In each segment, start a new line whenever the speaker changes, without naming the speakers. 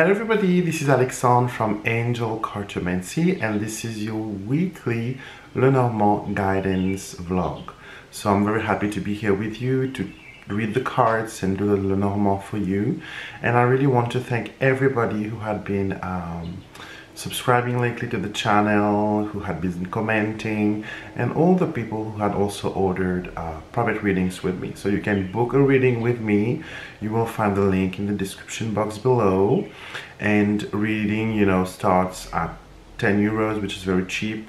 Hello everybody, this is Alexandre from Angel Cartomancy and this is your weekly Lenormand guidance vlog. So I'm very happy to be here with you to read the cards and do the Lenormand for you. And I really want to thank everybody who had been um, subscribing lately to the channel, who had been commenting, and all the people who had also ordered uh, private readings with me. So you can book a reading with me. You will find the link in the description box below. And reading, you know, starts at 10 euros, which is very cheap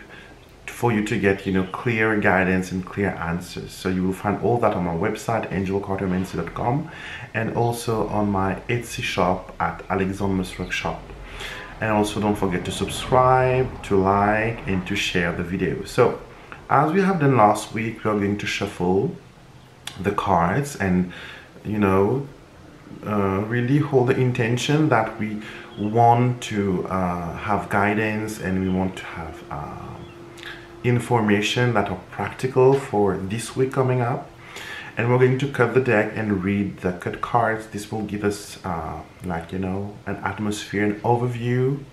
for you to get you know clear guidance and clear answers so you will find all that on my website angelcartomancy.com and also on my etsy shop at alexandre and also don't forget to subscribe to like and to share the video. So as we have done last week we are going to shuffle the cards and you know uh, really hold the intention that we want to uh, have guidance and we want to have uh, information that are practical for this week coming up and we're going to cut the deck and read the cut cards. This will give us uh, like you know an atmosphere an overview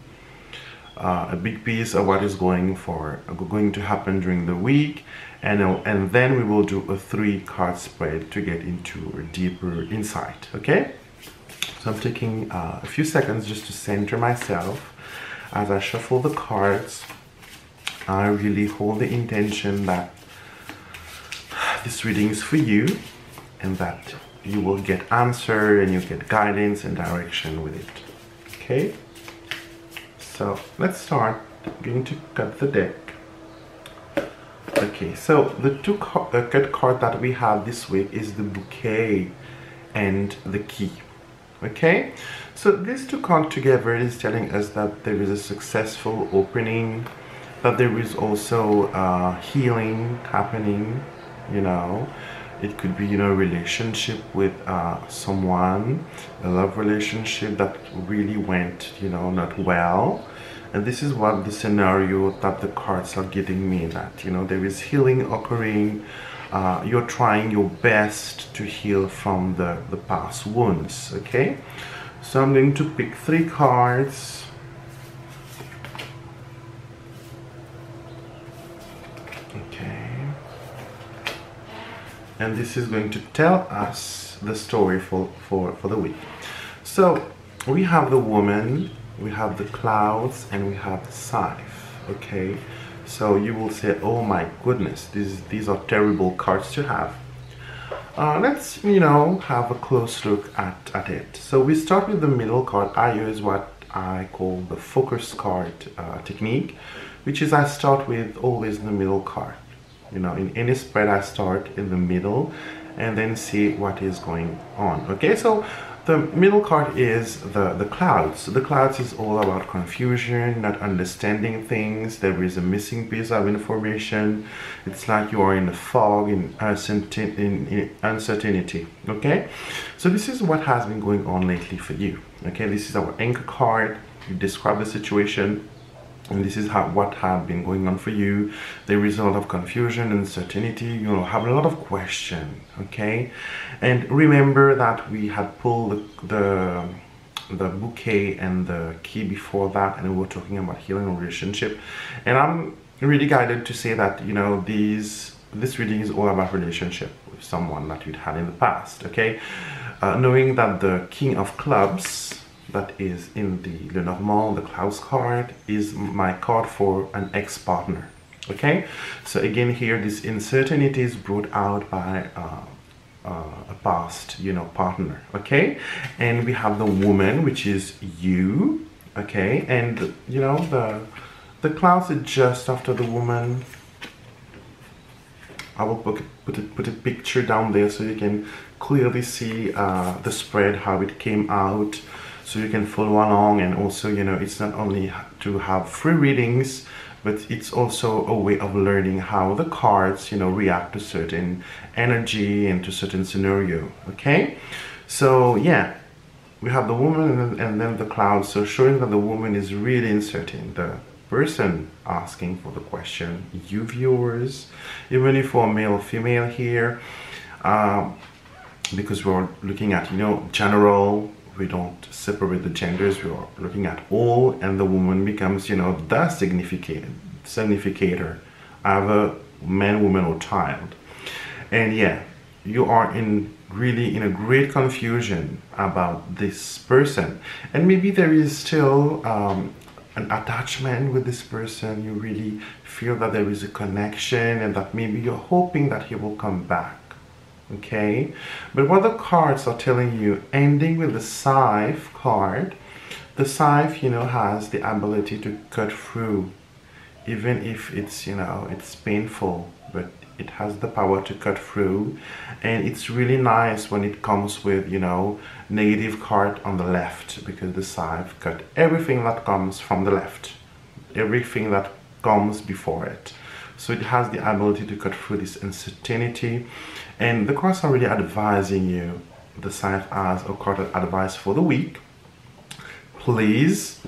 uh, a big piece of what is going for going to happen during the week. And uh, and then we will do a three card spread to get into a deeper insight okay? So I'm taking uh, a few seconds just to center myself. As I shuffle the cards I really hold the intention that this reading is for you and that you will get answer and you get guidance and direction with it. Okay? So let's start. I'm going to cut the deck. Okay so the two uh, cut card that we have this week is the bouquet and the key. Okay? So these two cards together is telling us that there is a successful opening that there is also uh, healing happening you know? It could be you know relationship with uh, someone a love relationship that really went you know not well. And this is what the scenario that the cards are giving me that you know there is healing occurring. Uh, you're trying your best to heal from the the past wounds okay? So I'm going to pick three cards and this is going to tell us the story for, for, for the week. So we have the woman, we have the clouds, and we have the scythe, okay? So you will say, oh my goodness, these, these are terrible cards to have. Uh, let's, you know, have a close look at, at it. So we start with the middle card. I use what I call the focus card uh, technique, which is I start with always the middle card you know in any spread I start in the middle and then see what is going on okay? So the middle card is the the clouds. The clouds is all about confusion not understanding things. There is a missing piece of information. It's like you are in a fog in, in, in uncertainty okay? So this is what has been going on lately for you okay? This is our anchor card. You describe the situation and this is how what had been going on for you. A lot of confusion and uncertainty you know have a lot of question okay? And remember that we had pulled the, the, the bouquet and the key before that and we were talking about healing relationship. And i'm really guided to say that you know these this reading is all about relationship with someone that you'd had in the past okay? Uh, knowing that the king of clubs that is in the Lenormand, the Clouds card, is my card for an ex-partner. Okay, so again here, this uncertainty is brought out by uh, uh, a past, you know, partner. Okay, and we have the woman, which is you. Okay, and you know the the clouds are just after the woman. I will put put a, put a picture down there so you can clearly see uh, the spread, how it came out so you can follow along and also you know it's not only to have free readings but it's also a way of learning how the cards you know react to certain energy and to certain scenario okay? So yeah we have the woman and then the cloud. So showing that the woman is really uncertain. The person asking for the question you viewers even if we're male or female here um, because we're looking at you know general we don't separate the genders we are looking at all and the woman becomes you know the significant significator either man woman or child. And yeah you are in really in a great confusion about this person. And maybe there is still um, an attachment with this person. You really feel that there is a connection and that maybe you're hoping that he will come back okay? But what the cards are telling you ending with the scythe card the scythe you know has the ability to cut through even if it's you know it's painful but it has the power to cut through. And it's really nice when it comes with you know negative card on the left because the scythe cut everything that comes from the left everything that comes before it so it has the ability to cut through this uncertainty. And the cards are really advising you the scythe as a card advice for the week. Please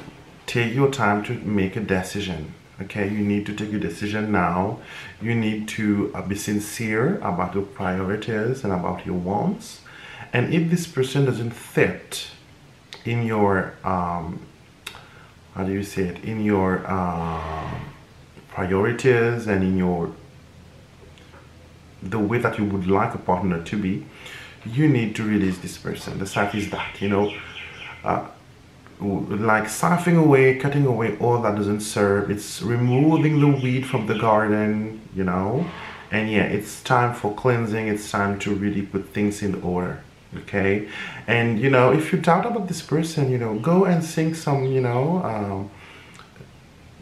take your time to make a decision okay? You need to take a decision now. You need to uh, be sincere about your priorities and about your wants. And if this person doesn't fit in your um, how do you say it? In your uh, priorities and in your the way that you would like a partner to be you need to release this person the fact is that you know uh, like siphoning away, cutting away all that doesn't serve. It's removing the weed from the garden, you know. And yeah, it's time for cleansing. It's time to really put things in order. Okay. And you know, if you doubt about this person, you know, go and sing some, you know, um,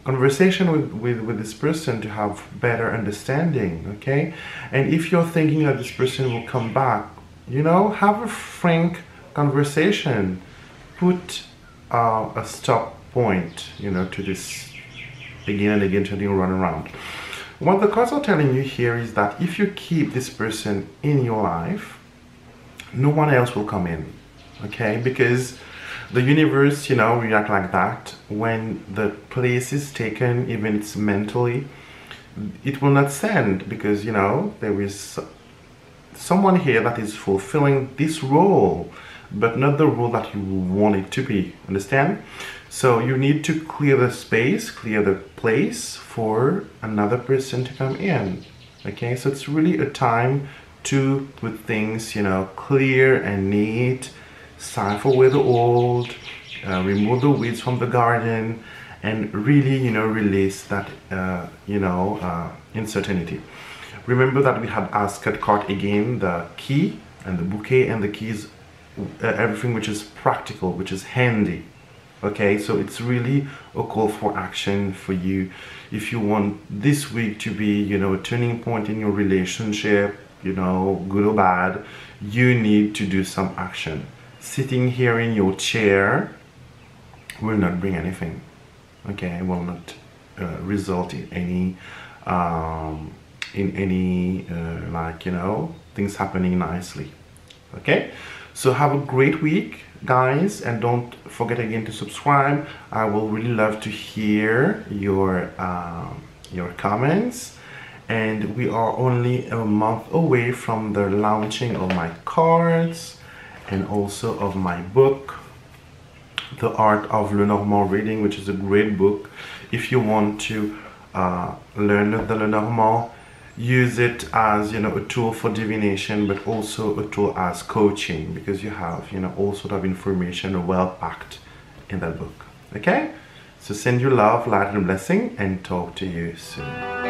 conversation with, with, with this person to have better understanding. Okay. And if you're thinking that this person will come back, you know, have a frank conversation. Put uh, a stop point, you know, to this again and again turning run around. What the cards are telling you here is that if you keep this person in your life, no one else will come in, okay? Because the universe, you know, react like that. When the place is taken, even it's mentally, it will not send because, you know, there is someone here that is fulfilling this role but not the role that you want it to be. Understand? So you need to clear the space clear the place for another person to come in. Okay? So it's really a time to put things you know clear and neat siphon away the old uh, remove the weeds from the garden and really you know release that uh, you know uh, uncertainty remember that we had asked card again the key and the bouquet and the keys uh, everything which is practical, which is handy. Okay, so it's really a call for action for you. If you want this week to be, you know, a turning point in your relationship, you know, good or bad, you need to do some action. Sitting here in your chair will not bring anything. Okay, will not uh, result in any um, in any uh, like you know things happening nicely. Okay. So have a great week, guys, and don't forget again to subscribe. I will really love to hear your um, your comments. And we are only a month away from the launching of my cards and also of my book, The Art of Lenormand Reading, which is a great book. If you want to uh, learn the Lenormand use it as you know a tool for divination but also a tool as coaching because you have you know all sort of information well packed in that book. Okay? So send you love light and blessing and talk to you soon